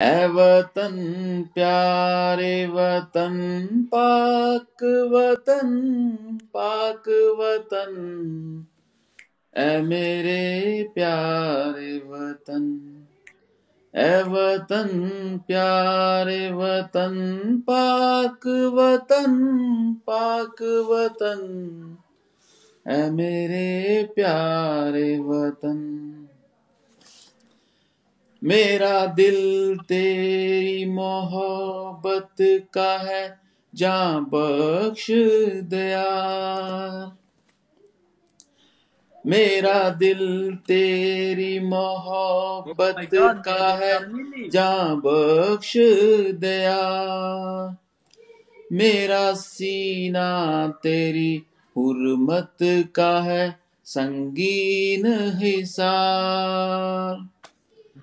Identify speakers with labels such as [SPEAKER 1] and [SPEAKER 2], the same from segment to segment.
[SPEAKER 1] ए वतन प्यारे वतन, पाक वतन पाक वतन। ए मेरे प्यारे वतन ए वतन प्यारे वतन, पाक वतन पाक वतन। ए मेरे प्यारे वतन। मेरा दिल तेरी मोहब्बत का है जा बख्श दया। मेरा दिल तेरी मोहब्बत
[SPEAKER 2] Oh
[SPEAKER 1] का है
[SPEAKER 2] Tamili.
[SPEAKER 1] जा बख्श दया। मेरा सीना तेरी हुर्मत का है संगीन हिसार।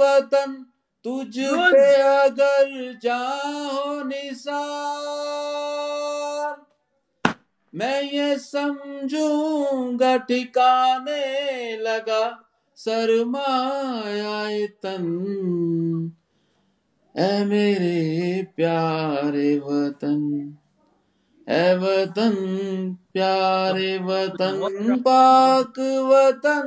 [SPEAKER 1] वतन तुझ
[SPEAKER 2] Good.
[SPEAKER 1] पे अगर जाओ निसार मैं ये समझूंगा ठिकाने लगा सरमाया तन ए मेरे प्यारे वतन ए वतन प्यारे वतन पाक वतन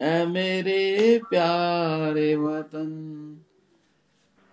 [SPEAKER 1] ए मेरे प्यारे वतन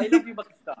[SPEAKER 2] I love you Pakistan